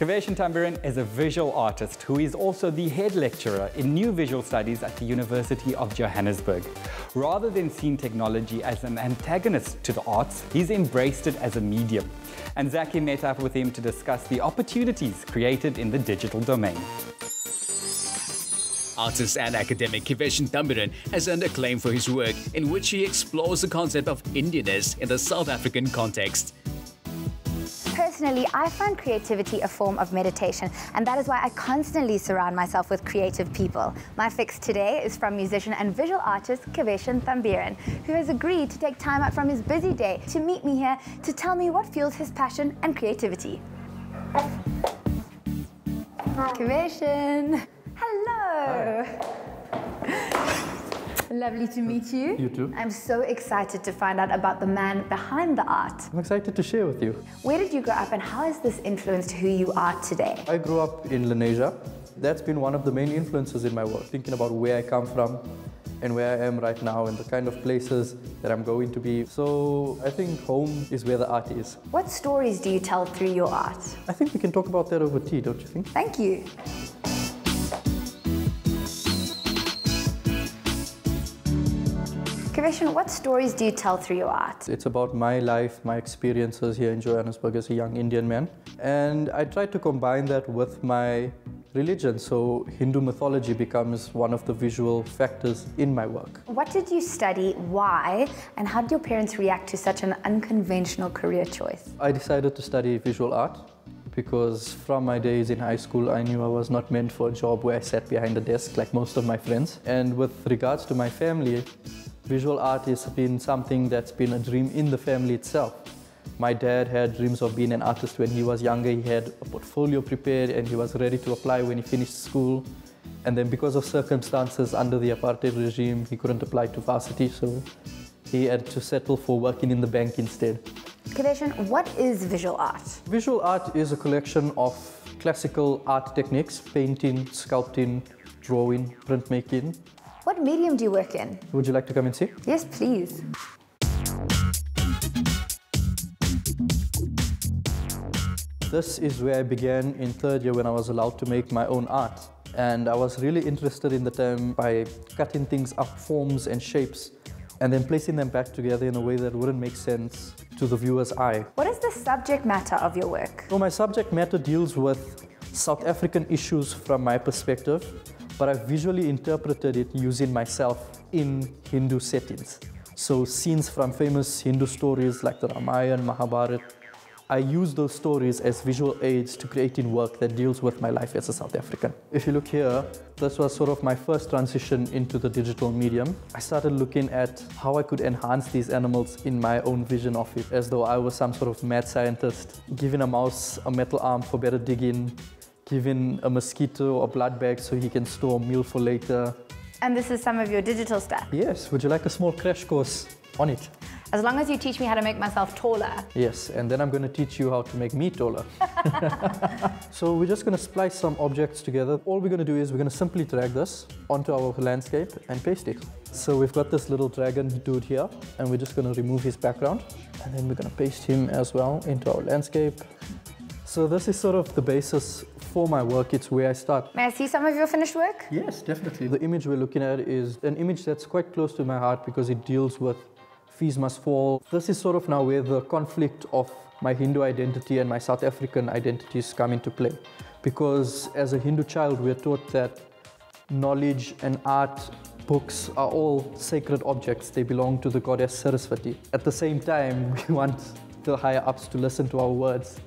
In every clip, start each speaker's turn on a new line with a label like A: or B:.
A: Kiveshan Thumbiran is a visual artist who is also the head lecturer in new visual studies at the University of Johannesburg. Rather than seeing technology as an antagonist to the arts, he's embraced it as a medium. And Zaki met up with him to discuss the opportunities created in the digital domain.
B: Artist and academic Kiveshan Thumbiran has earned acclaim for his work in which he explores the concept of Indianness in the South African context.
C: Personally, I find creativity a form of meditation, and that is why I constantly surround myself with creative people. My fix today is from musician and visual artist Kiveshan Thumbiran, who has agreed to take time out from his busy day to meet me here to tell me what fuels his passion and creativity. Kiveshan, hello. Lovely to meet you.
D: You too.
C: I'm so excited to find out about the man behind the art.
D: I'm excited to share with you.
C: Where did you grow up and how has this influenced who you are today?
D: I grew up in Lenasia. That's been one of the main influences in my work, thinking about where I come from and where I am right now and the kind of places that I'm going to be. So I think home is where the art is.
C: What stories do you tell through your art?
D: I think we can talk about that over tea, don't you think?
C: Thank you. Kiveshan, what stories do you tell through your art?
D: It's about my life, my experiences here in Johannesburg as a young Indian man. And I try to combine that with my religion. So Hindu mythology becomes one of the visual factors in my work.
C: What did you study, why, and how did your parents react to such an unconventional career choice?
D: I decided to study visual art because from my days in high school, I knew I was not meant for a job where I sat behind a desk like most of my friends. And with regards to my family, visual art has been something that's been a dream in the family itself. My dad had dreams of being an artist when he was younger. He had a portfolio prepared and he was ready to apply when he finished school. And then because of circumstances under the apartheid regime, he couldn't apply to varsity, so he had to settle for working in the bank instead.
C: Kiveshan, what is visual art?
D: Visual art is a collection of classical art techniques, painting, sculpting, drawing, printmaking.
C: What medium do you work in?
D: Would you like to come and see?
C: Yes, please.
D: This is where I began in third year when I was allowed to make my own art. And I was really interested in the term by cutting things up, forms and shapes, and then placing them back together in a way that wouldn't make sense to the viewer's eye.
C: What is the subject matter of your work?
D: So my subject matter deals with South African issues from my perspective, but I visually interpreted it using myself in Hindu settings. So scenes from famous Hindu stories like the Ramayana, Mahabharata, I use those stories as visual aids to creating work that deals with my life as a South African. If you look here, this was sort of my first transition into the digital medium. I started looking at how I could enhance these animals in my own vision of it, as though I was some sort of mad scientist, giving a mouse a metal arm for better digging, giving a mosquito a blood bag so he can store a meal for later.
C: And this is some of your digital stuff.
D: Yes, would you like a small crash course on it?
C: As long as you teach me how to make myself taller.
D: Yes, and then I'm going to teach you how to make me taller. so we're just going to splice some objects together. All we're going to do is we're going to simply drag this onto our landscape and paste it. So we've got this little dragon dude here, and we're just going to remove his background. And then we're going to paste him as well into our landscape. So this is sort of the basis for my work. It's where I start.
C: May I see some of your finished work?
D: Yes, definitely. The image we're looking at is an image that's quite close to my heart because it deals with fees must fall. This is sort of now where the conflict of my Hindu identity and my South African identities come into play. Because as a Hindu child, we're taught that knowledge and art, books are all sacred objects. They belong to the goddess Saraswati. At the same time, we want the higher ups to listen to our words.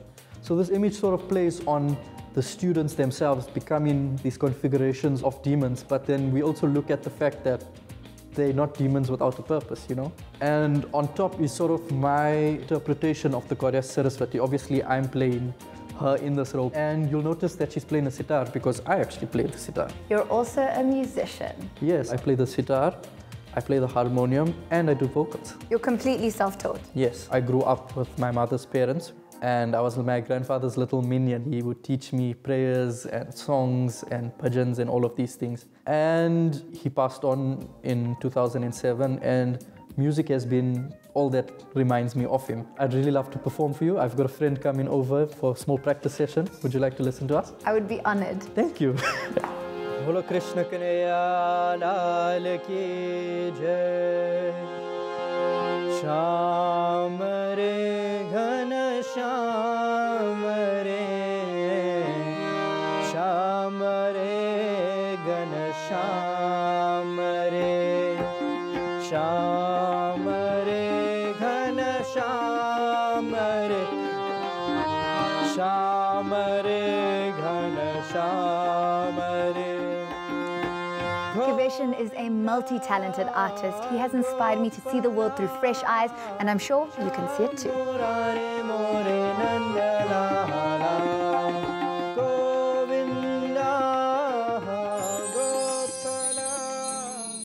D: So this image sort of plays on the students themselves becoming these configurations of demons, but then we also look at the fact that they're not demons without a purpose, you know? And on top is sort of my interpretation of the goddess Saraswati. Obviously, I'm playing her in this role. And you'll notice that she's playing a sitar because I actually play the sitar.
C: You're also a musician.
D: Yes, I play the sitar, I play the harmonium, and I do vocals.
C: You're completely self-taught.
D: Yes, I grew up with my mother's parents and I was my grandfather's little minion. He would teach me prayers and songs and bhajans and all of these things. And he passed on in 2007 and music has been all that reminds me of him. I'd really love to perform for you. I've got a friend coming over for a small practice session. Would you like to listen to us?
C: I would be honored.
D: Thank you. बोलो कृष्ण कन्हैया लाल की जय श्याम रे घन श्याम रे श्याम रे घन श्याम रे। श्याम रे घन श्याम रे। श्याम रे घन Shyam
C: Is a multi-talented artist. He has inspired me to see the world through fresh eyes, and I'm sure you can see it too.